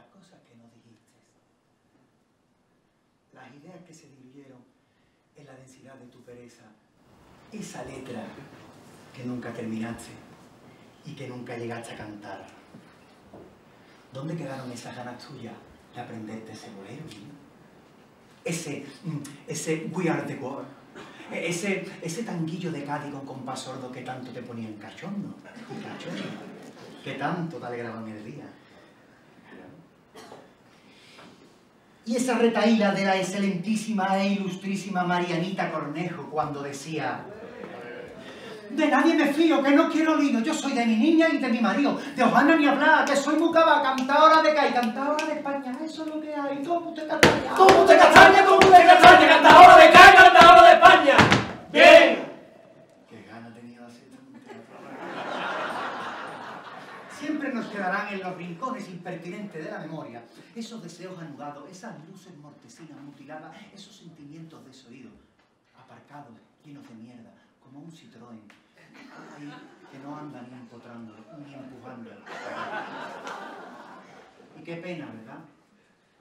cosas que no dijiste. Las ideas que se diluyeron en la densidad de tu pereza. Esa letra que nunca terminaste y que nunca llegaste a cantar. ¿Dónde quedaron esas ganas tuyas de aprenderte ese bolero, Ese, mm, ese We Are The World. Ese, ese tanguillo de Cádiz con compás sordo que tanto te ponía en cachondo. cachondo. Que tanto te alegraban el día. Y esa retaíla de la excelentísima e ilustrísima Marianita Cornejo cuando decía de nadie me fío, que no quiero lío. Yo soy de mi niña y de mi marido. De Ojana ni hablar, que soy mucaba, cantadora de CAI, cantadora de España. Eso es lo que hay. ¿Cómo usted castaña? ¿Cómo usted castaña? ¿Cómo usted castaña? Cantadora de CAI, cantadora de España. Bien. Qué gana tenía de hacer Siempre nos quedarán en los rincones impertinentes de la memoria esos deseos anudados, esas luces mortecinas mutiladas, esos sentimientos desoídos, aparcados, llenos de mierda, como un Citroën que no anda ni empotrando, ni empujando. Y qué pena, ¿verdad?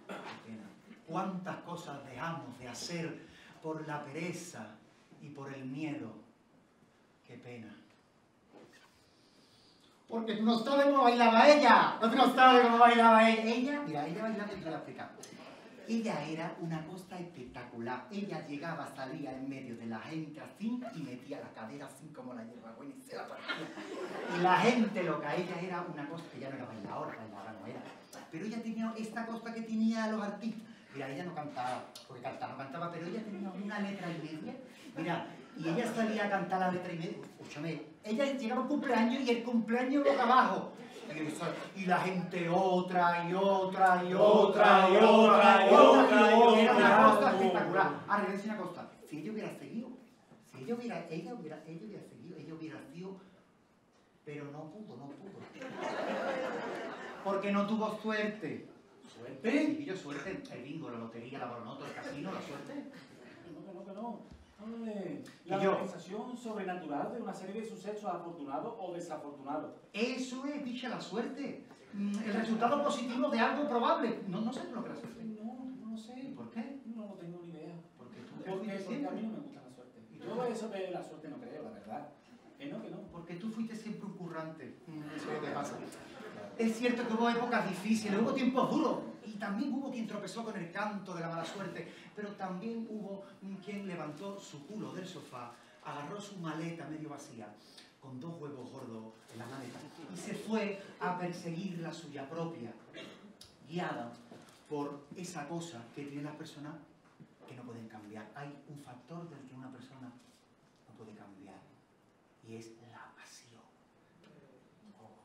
Qué pena. ¿Cuántas cosas dejamos de hacer por la pereza y por el miedo? Qué pena. Porque tú no sabes cómo bailaba ella. No, tú no sabes cómo bailaba ella. Ella, mira, ella bailaba en África. Ella era una cosa espectacular. Ella llegaba, salía en medio de la gente así y metía la cadera así como la hierba y se la Y la gente loca, ella era una cosa ya no era bailadora, bailadora no era. Pero ella tenía esta cosa que tenía los artistas. Mira, ella no cantaba, porque cantaba, cantaba, pero ella tenía una letra y media. Mira, y ella salía a cantar la letra y media. Escúchame, ella llegaba a un cumpleaños y el cumpleaños boca abajo y la gente otra y otra y otra y otra y otra y otra. Era una cosa espectacular. Ahora, le una cosa. Si ella hubiera seguido, si ella hubiera, ella hubiera, ella hubiera seguido, ella hubiera sido, pero no pudo, no pudo. Porque no tuvo suerte. ¿Suerte? Sí, yo suerte, el bingo, la lotería, la baronoto, el casino, la suerte. No, que no, que no la organización sobrenatural de una serie de sucesos afortunados o desafortunados. Eso es, dicha la suerte. Mm, el resultado positivo de algo probable. No, no sé lo que la suerte. No, no lo sé. ¿Por qué? No, no tengo ni idea. Porque tú porque, porque a mí no me gusta la suerte. Y todo eso de la suerte no creo, la verdad. Que no, que no. Porque tú fuiste siempre un currante. Mm, eso es lo que pasa. Es cierto que hubo épocas difíciles, hubo tiempos duros, y también hubo quien tropezó con el canto de la mala suerte, pero también hubo quien levantó su culo del sofá, agarró su maleta medio vacía, con dos huevos gordos en la maleta, y se fue a perseguir la suya propia, guiada por esa cosa que tienen las personas que no pueden cambiar. Hay un factor del que una persona no puede cambiar, y es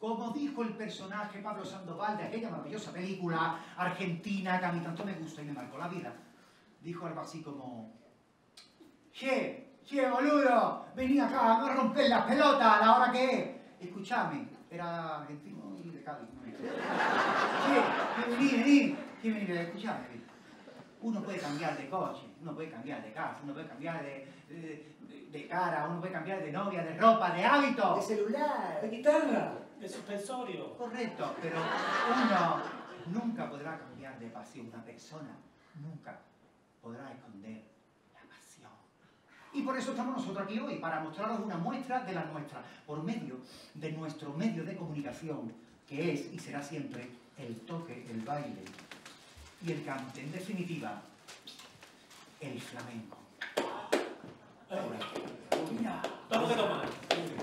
como dijo el personaje Pablo Sandoval de aquella maravillosa película argentina que a mí tanto me gusta y me marcó la vida. Dijo algo así como, che, che, boludo, vení acá, a romper las pelotas a la hora que es. Escuchame, era argentino y de Cádiz. Che, vení, vení, que vení, escuchame. Uno puede cambiar de coche, uno puede cambiar de casa, uno puede cambiar de, de, de cara, uno puede cambiar de novia, de ropa, de hábito. De celular, de guitarra de suspensorio. Correcto, pero uno nunca podrá cambiar de pasión. Una persona nunca podrá esconder la pasión. Y por eso estamos nosotros aquí hoy, para mostraros una muestra de la nuestra, por medio de nuestro medio de comunicación, que es y será siempre el toque, el baile y el cante. En definitiva, el flamenco. Mira, vamos a tomar.